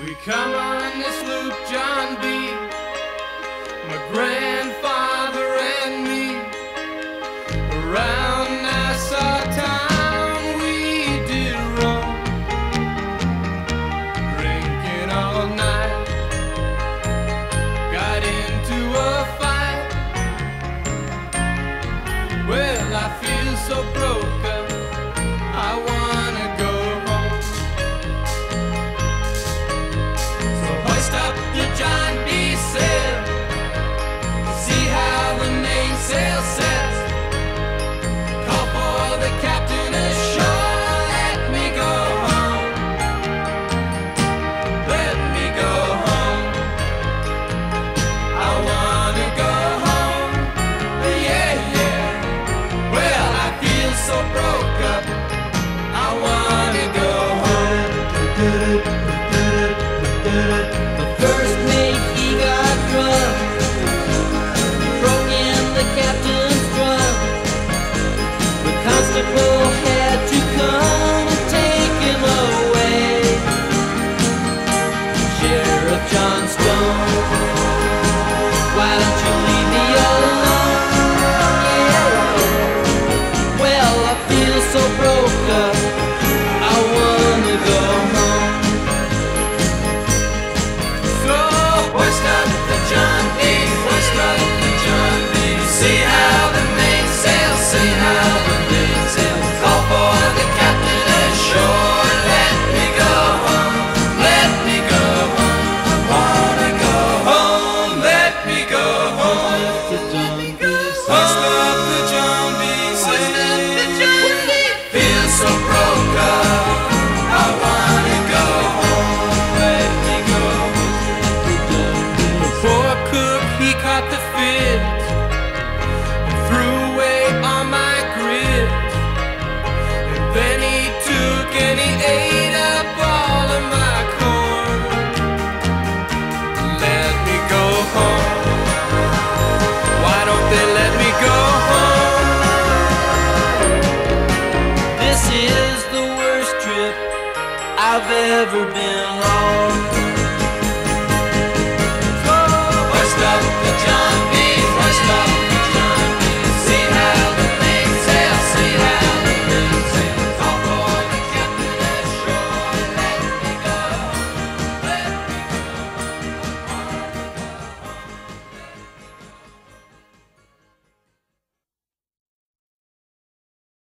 We come on this loop, John B. My grandfather and me. Around Nassau town we did roam. Drinking all night. Got into a fight. Well, I feel so so broke out the and threw away all my grit. And then he took and he ate up all of my corn. Let me go home. Why don't they let me go home? This is the worst trip I've ever been on.